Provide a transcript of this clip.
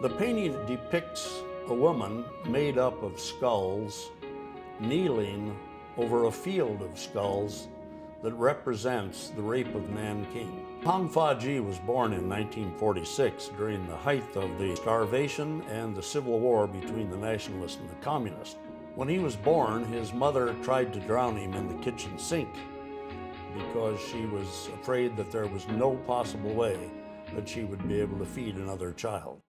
The painting depicts a woman made up of skulls kneeling over a field of skulls that represents the rape of Nanking. Hong Fa Ji was born in 1946 during the height of the starvation and the civil war between the nationalists and the communists. When he was born, his mother tried to drown him in the kitchen sink because she was afraid that there was no possible way that she would be able to feed another child.